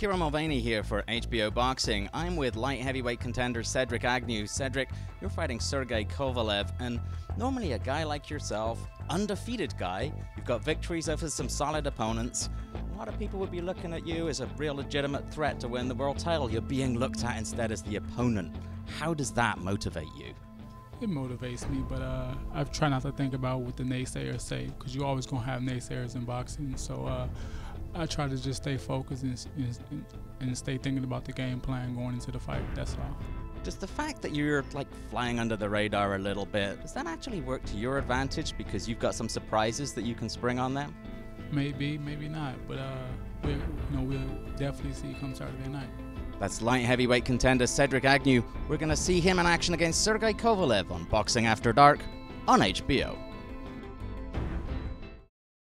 Kieran Mulvaney here for HBO Boxing. I'm with light heavyweight contender Cedric Agnew. Cedric, you're fighting Sergey Kovalev, and normally a guy like yourself, undefeated guy, you've got victories over some solid opponents. A lot of people would be looking at you as a real legitimate threat to win the world title. You're being looked at instead as the opponent. How does that motivate you? It motivates me, but uh, I try not to think about what the naysayers say because you're always gonna have naysayers in boxing. So uh, I try to just stay focused and, and, and stay thinking about the game plan going into the fight. That's all. Does the fact that you're like flying under the radar a little bit, does that actually work to your advantage because you've got some surprises that you can spring on them? Maybe, maybe not, but uh, we you know we'll definitely see come Saturday night. That's light heavyweight contender Cedric Agnew. We're going to see him in action against Sergey Kovalev on Boxing After Dark on HBO.